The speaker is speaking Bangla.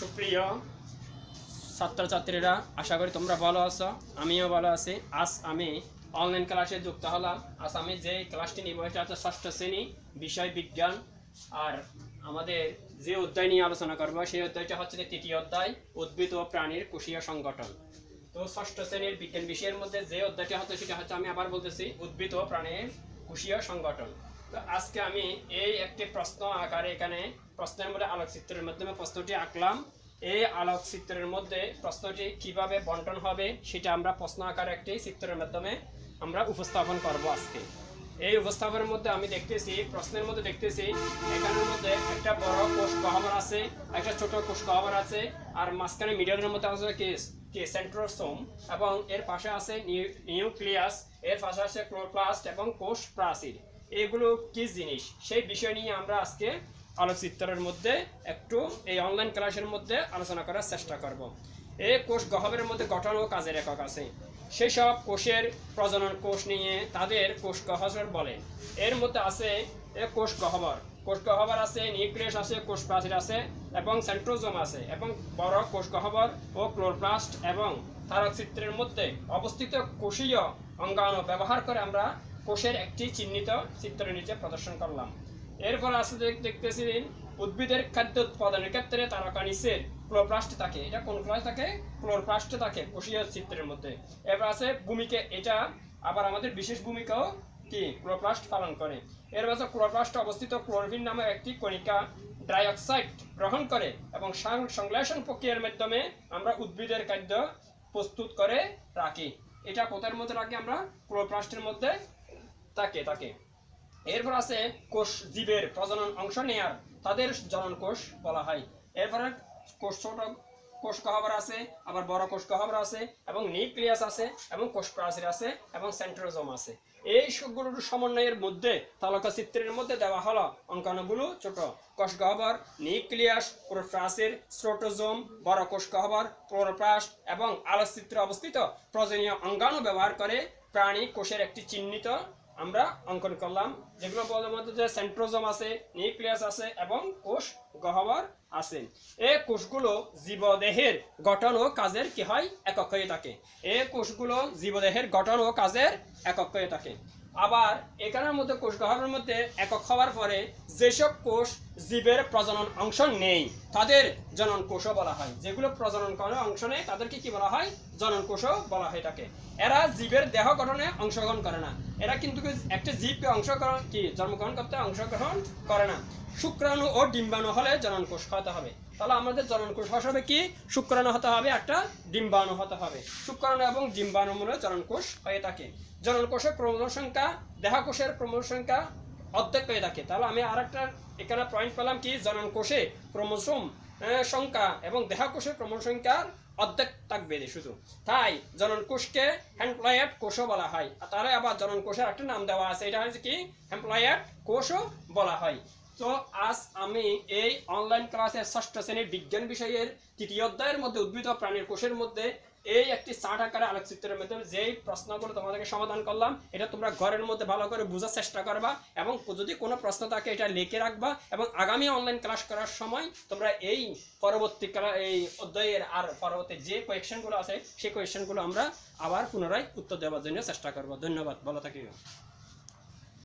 সুপ্রিয় ছাত্রছাত্রীরা, আশা করি তোমরা ভালো আছো, আমিও ভালো আছি। আজ আমি অনলাইন ক্লাসে যুক্ত হলাম। আজ আমি যে ক্লাসটি নিব এটা হচ্ছে ষষ্ঠ শ্রেণি, বিষয় বিজ্ঞান। আর আমাদের যে অধ্যায় নিয়ে আলোচনা করব, সেই অধ্যায়টা হচ্ছে তৃতীয় অধ্যায়, উদ্ভিদ ও প্রাণীর কোষীয় সংগঠন। তো ষষ্ঠ শ্রেণির বিজ্ঞান বিষয়ের মধ্যে যে অধ্যায়টা হচ্ছে, সেটা হচ্ছে আমি আবার বলতেছি, উদ্ভিদ ও প্রাণীর কোষীয় সংগঠন। তো আজকে আমি এই একটি প্রশ্ন আকারে এখানে প্রশ্নের মধ্যে আলোকচিত্রের মাধ্যমে প্রশ্নটি আঁকলাম। এই আলোকচিত্রের মধ্যে প্রশ্নটি কীভাবে বন্টন হবে সেটা আমরা প্রশ্ন আকারে একটি চিত্রের মাধ্যমে আমরা উপস্থাপন করব আজকে। এই উপস্থাপনের মধ্যে আমি দেখতেছি, প্রশ্নের মধ্যে দেখতেছি, এখানের মধ্যে একটা বড় কোষ গহ্বর আছে, একটা ছোট কোষ গহ্বর আছে, আর মাঝখানে মিডিয়ানের মধ্যে আছে কি? কি? সেন্ট্রোসোম, এবং এর পাশে আছে নিউ- নিউক্লিয়াস, এর পাশে আছে ক্লোরোপ্লাস্ট এবং কোষ প্রাচীর এগুলো কি জিনিস? সেই বিষয় নিয়ে আমরা আজকে আলোকচিত্রের মধ্যে একটু এই অনলাইন ক্লাসের মধ্যে আলোচনা করার চেষ্টা করব। এই কোষ গহ্বরের মধ্যে গঠন ও কাজের একক আছে। সেই সব কোষের প্রজনন কোষ নিয়ে তাদের কোষ গহ্বর বলে। এর মধ্যে আছে কোষ গহ্বর। কোষ গহ্বর আছে, নিউক্লিয়াস আছে, কোষ প্রাচীর আছে এবং সেন্ট্রোজোম আছে এবং বড় কোষ গহবর ও ক্লোরোপ্লাস্ট এবং তারকচিত্রের মধ্যে অবস্থিত কোষীয় অঙ্গাণু ব্যবহার করে আমরা কোষের একটি চিহ্নিত চিত্রের নিচে প্রদর্শন করলাম। এরপর আছে দেখ- দেখতেছি উদ্ভিদের খাদ্য উৎপাদনের ক্ষেত্রে তারকা নিচের ক্লোরোপ্লাস্ট থাকে। এটা কোন ক্লাস থাকে? ক্লোরোপ্লাস্ট থাকে, কোষীয় চিত্রের মধ্যে। এরপর আছে ভূমিকা, এটা আবার আমাদের বিশেষ ভূমিকাও কি? ক্লোরোপ্লাস্ট পালন করে। এর পাশে ক্লোরোপ্লাস্ট অবস্থিত ক্লোরোফিন নামে একটি কণিকা ডাইঅক্সাইড গ্রহণ করে এবং সংশ্লেষণ প্রক্রিয়ার মাধ্যমে আমরা উদ্ভিদের খাদ্য প্রস্তুত করে রাখি। এটা কোথার মধ্যে রাখি আমরা? ক্লোরোপ্লাস্টের মধ্যে থাকে থাকে। এরপর আছে কোষ জীবের প্রজনন অংশ নেয়ার তাদের জনন কোষ বলা হয়। এরপরে কোষ ছোট কোষ গহ্বর আছে, আবার বড় কোষ গহ্বর আছে, এবং নিউক্লিয়াস আছে, এবং কোষ প্রাচীর আছে, এবং সেন্ট্রোজোম আছে। এই সবগুলোর সমন্বয়ের মধ্যে তালকা চিত্রের মধ্যে দেওয়া হলো অঙ্কাণুগুলো ছোট। কোষ গহ্বর নিউক্লিয়াস প্রাচীর স্ট্রোটোজোম বড় কোষ গহ্বর ক্লোরোপ্লাস্ট এবং আলোকচিত্রে অবস্থিত প্রয়োজনীয় অঙ্গাণু ব্যবহার করে প্রাণী কোষের একটি চিহ্নিত আমরা অঙ্কন করলাম। যেগুলো বলার মধ্যে যে সেন্ট্রোজম আছে নিউক্লিয়াস আছে এবং কোষ গহ্বর আছে। এই কোষগুলো জীবদেহের গঠন ও কাজের কি হয়? একক হয়ে থাকে। এই কোষগুলো জীবদেহের গঠন ও কাজের একক হয়ে থাকে। আবার এখানের মধ্যে কোষ গহ্বরের মধ্যে একক হওয়ার পরে যেসব কোষ জীবের প্রজনন অংশ নেই। তাদের জনন কোষও বলা হয়। যেগুলো প্রজনন করে অংশ নেই তাদেরকে কি বলা হয়? জনন কোষও বলা হয়ে থাকে এরা জীবের দেহ গঠনে অংশগ্রহণ করে না। এরা কিন্তু একটা জীবকে অংশগ্রহণ কি? জন্মগ্রহণ করতে অংশগ্রহণ করে না। শুক্রাণু ও ডিম্বাণু হলে জনন কোষ হতে হবে। তাহলে আমাদের জনন কোষ হবে কি? শুক্রাণু হতে হবে, একটা ডিম্বাণু হতে হবে। শুক্রাণু এবং ডিম্বাণু মূলে জনন কোষ হয়ে থাকে। জনন কোষের ক্রমোজোম সংখ্যা দেহ কোষের ক্রমোজোম সংখ্যা অর্ধেক হয়ে থাকে। তাহলে আমি আরেকটা এখানে পয়েন্ট পেলাম কি? জনন কোষে ক্রোমোসোম সংখ্যা এবং দেহ ক্রমসংখ্যার অর্ধেক থাকবে শুধু। তাই জনন কোষকে হ্যাম্প্লয়েড কোষও বলা হয়। আর তারা আবার জনন কোষের একটা নাম দেওয়া আছে। এটা হচ্ছে কি? হ্যাম্প্লয়েড কোষও বলা হয়। তো আজ আমি এই অনলাইন ক্লাসের ষষ্ঠ শ্রেণির বিজ্ঞান বিষয়ের তৃতীয় অধ্যায়ের মধ্যে উদ্ভিদ প্রাণীর কোষের মধ্যে এই একটি চার্ট আকারে আলোকচিত্রের মাধ্যমে যেই প্রশ্নগুলো তোমাদেরকে সমাধান করলাম, এটা তোমরা ঘরের মধ্যে ভালো করে বোঝার চেষ্টা করবা এবং যদি কোনো প্রশ্ন থাকে এটা লিখে রাখবা এবং আগামী অনলাইন ক্লাস করার সময় তোমরা এই পরবর্তী এই অধ্যায়ের আর পরবর্তী যে কোয়েশনগুলো আছে, সেই কোয়েশনগুলো আমরা আবার পুনরায় উত্তর দেওয়ার জন্য চেষ্টা করব। ধন্যবাদ, ভালো থাকিও।